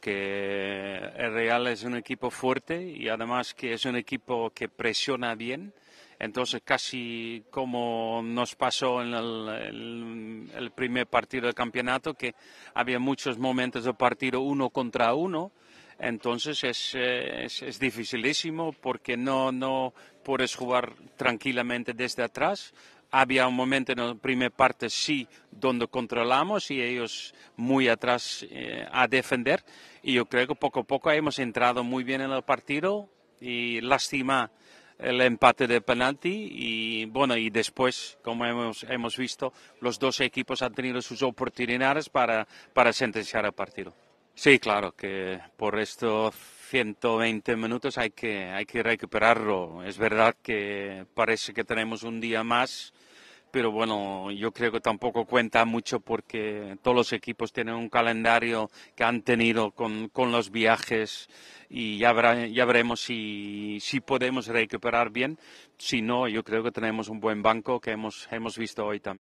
que el Real es un equipo fuerte y además que es un equipo que presiona bien. Entonces, casi como nos pasó en el, primer partido del campeonato, que había muchos momentos de partido uno contra uno. Entonces es, es, es dificilísimo porque no, no puedes jugar tranquilamente desde atrás había un momento en la primera parte sí donde controlamos y ellos muy atrás eh, a defender y yo creo que poco a poco hemos entrado muy bien en el partido y lástima el empate de penalti y bueno y después como hemos, hemos visto los dos equipos han tenido sus oportunidades para, para sentenciar el partido. Sí, claro que por estos 120 minutos hay que, hay que recuperarlo. Es verdad que parece que tenemos un día más pero bueno, yo creo que tampoco cuenta mucho porque todos los equipos tienen un calendario que han tenido con, los viajes y ya, ya veremos si, si podemos recuperar bien. Si no, yo creo que tenemos un buen banco que hemos, hemos visto hoy también.